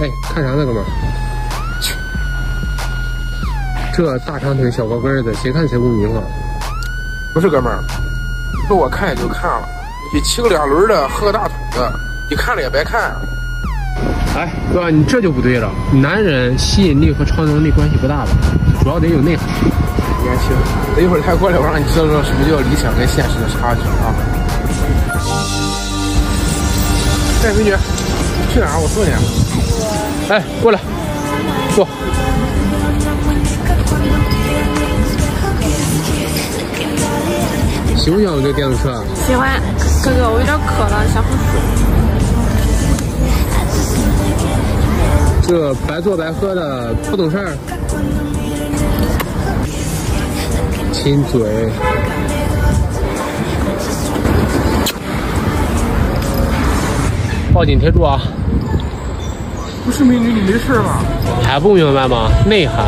哎，看啥呢，哥们儿？这大长腿小高跟的，谁看谁不迷糊。不是哥们儿，说我看也就看了，你骑个两轮的，喝个大桶的，你看了也白看。哎，哥，你这就不对了。男人吸引力和超能力关系不大吧？主要得有内涵。年轻，等一会儿他过来，我让你知道知道什么叫理想跟现实的差距啊！哎，美女，去哪儿？我送你。哎，过来，坐。喜不喜欢我这电动车？喜欢，哥哥，我有点渴了，想喝水。这白做白喝的，不懂事儿。亲嘴。抱紧贴住啊！不是美女，你没事吧？你还不明白吗？内涵。